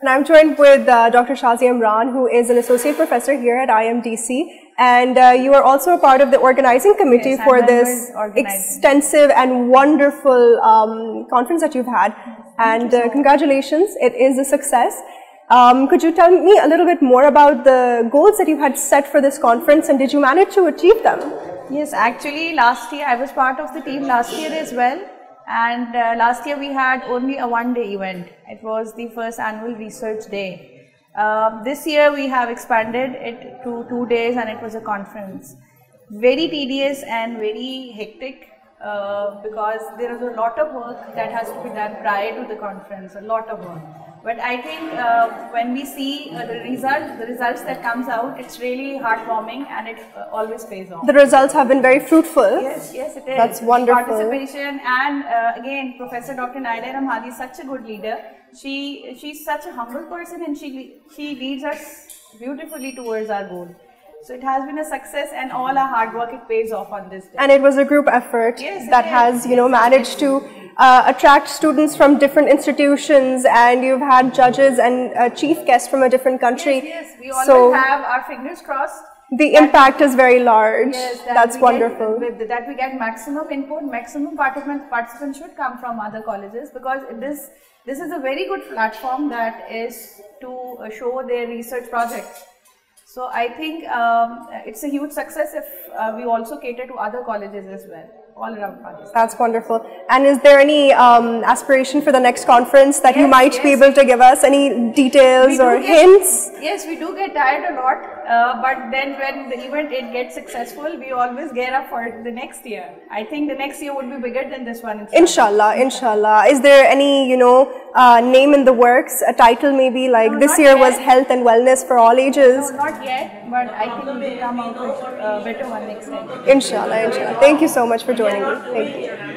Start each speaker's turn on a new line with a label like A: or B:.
A: And I'm joined with uh, Dr. Shazia Imran, who is an associate professor here at IMDC. And uh, you are also a part of the organizing committee
B: Yes,
A: for this extensive and wonderful um, conference that you've had. And uh, congratulations, it is a success. Um, could you tell me a little bit more about the goals that you had set for this conference and did you manage to achieve them?
B: Yes, actually last year I was part of the team last year as well. And uh, last year we had only a one day event. It was the first annual research day. Um, this year we have expanded it to two days and it was a conference. Very tedious and very hectic uh, because there is a lot of work that has to be done prior to the conference, a lot of work. But I think uh, when we see uh, the result, the results that comes out, it's really heartwarming and it uh, always pays off.
A: The results have been very fruitful.
B: Yes, yes, it is.
A: That's wonderful.
B: Participation and uh, again, Professor Dr. Naida Ramhadi is such a good leader. She she's such a humble person and she she leads us beautifully towards our goal. So it has been a success and all our hard work it pays off on this day.
A: And it was a group effort
B: Yes,
A: that has, you know, managed to uh, attract students from different institutions and you've had judges and uh, chief guests from a different country.
B: yes, we always
A: so
B: have our fingers crossed.
A: the impact is very large.
B: Yes, that
A: That's
B: we get-
A: wonderful.
B: that we get maximum input, maximum participant participants should come from other colleges because this this is a very good platform that is to uh, show their research projects. So I think um, it's a huge success if uh, we also cater to other colleges as well, all around Pakistan.
A: That's wonderful. And is there any um, aspiration for the next conference that you
B: Yes,
A: might be able to give us? Any details
B: We
A: or
B: get-
A: hints?
B: Yes, we do get tired a lot, uh, but then when the event it gets successful, we always gear up for the next year. I think the next year would be bigger than this one.
A: Inshallah, inshallah. Is there any, you know, uh, name in the works, a title maybe like
B: No,
A: this year was health and wellness for all ages?
B: No, not yet, but I think we will come out with a better one next time.
A: Inshallah, inshallah. Thank you so much for joining. Thank you.